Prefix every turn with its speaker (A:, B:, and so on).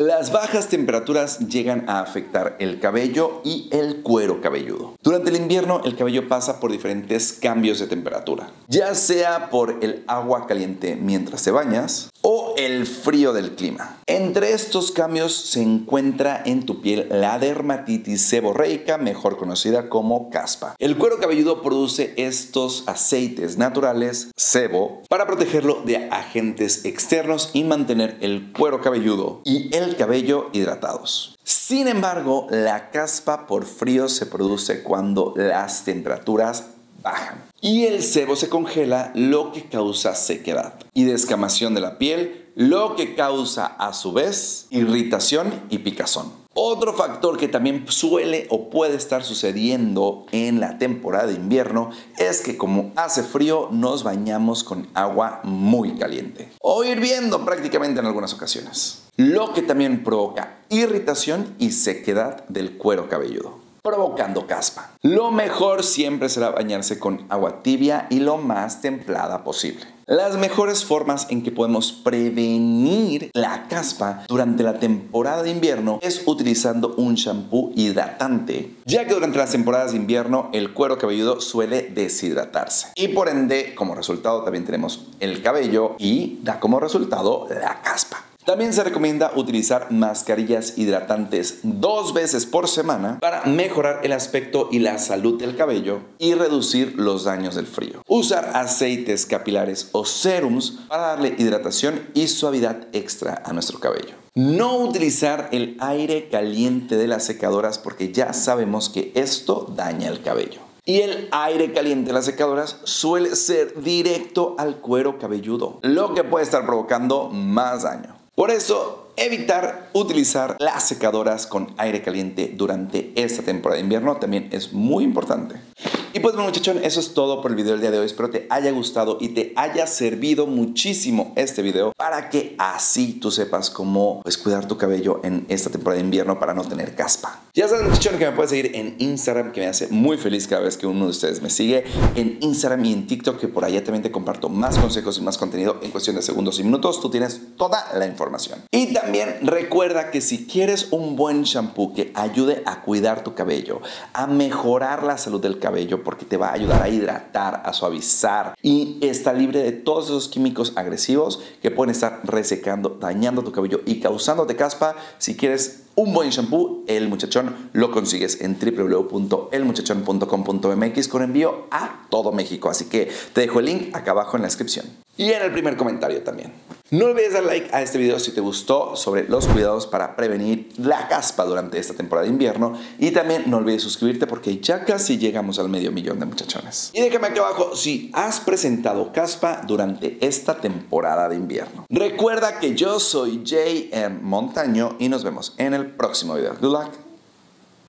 A: Las bajas temperaturas llegan a afectar el cabello y el cuero cabelludo. Durante el invierno el cabello pasa por diferentes cambios de temperatura, ya sea por el agua caliente mientras te bañas o el frío del clima. Entre estos cambios se encuentra en tu piel la dermatitis seborreica, mejor conocida como caspa. El cuero cabelludo produce estos aceites naturales, sebo, para protegerlo de agentes externos y mantener el cuero cabelludo y el cabello hidratados. Sin embargo, la caspa por frío se produce cuando las temperaturas bajan y el sebo se congela, lo que causa sequedad y descamación de la piel, lo que causa a su vez irritación y picazón. Otro factor que también suele o puede estar sucediendo en la temporada de invierno es que como hace frío nos bañamos con agua muy caliente. O hirviendo prácticamente en algunas ocasiones, lo que también provoca irritación y sequedad del cuero cabelludo provocando caspa. Lo mejor siempre será bañarse con agua tibia y lo más templada posible. Las mejores formas en que podemos prevenir la caspa durante la temporada de invierno es utilizando un shampoo hidratante, ya que durante las temporadas de invierno el cuero cabelludo suele deshidratarse y por ende como resultado también tenemos el cabello y da como resultado la caspa. También se recomienda utilizar mascarillas hidratantes dos veces por semana para mejorar el aspecto y la salud del cabello y reducir los daños del frío. Usar aceites capilares o serums para darle hidratación y suavidad extra a nuestro cabello. No utilizar el aire caliente de las secadoras porque ya sabemos que esto daña el cabello. Y el aire caliente de las secadoras suele ser directo al cuero cabelludo, lo que puede estar provocando más daño. Por eso, evitar utilizar las secadoras con aire caliente durante esta temporada de invierno también es muy importante. Y pues bueno muchachón, eso es todo por el video del día de hoy. Espero te haya gustado y te haya servido muchísimo este video para que así tú sepas cómo pues, cuidar tu cabello en esta temporada de invierno para no tener caspa. Ya muchachón que me puedes seguir en Instagram que me hace muy feliz cada vez que uno de ustedes me sigue. En Instagram y en TikTok que por allá también te comparto más consejos y más contenido en cuestión de segundos y minutos. Tú tienes toda la información. Y también recuerda que si quieres un buen shampoo que ayude a cuidar tu cabello, a mejorar la salud del cabello, porque te va a ayudar a hidratar, a suavizar y está libre de todos esos químicos agresivos que pueden estar resecando, dañando tu cabello y causándote caspa. Si quieres un buen shampoo, el muchachón lo consigues en www.elmuchachón.com.mx con envío a todo México. Así que te dejo el link acá abajo en la descripción. Y en el primer comentario también. No olvides dar like a este video si te gustó sobre los cuidados para prevenir la caspa durante esta temporada de invierno. Y también no olvides suscribirte porque ya casi llegamos al medio millón de muchachones. Y déjame aquí abajo si has presentado caspa durante esta temporada de invierno. Recuerda que yo soy JM Montaño y nos vemos en próximo video. Good luck.